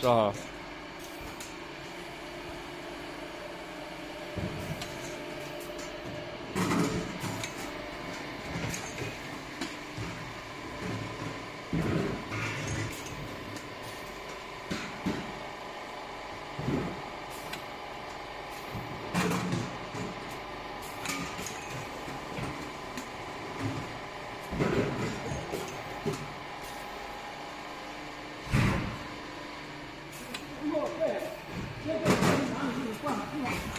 稍好。